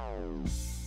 Tchau.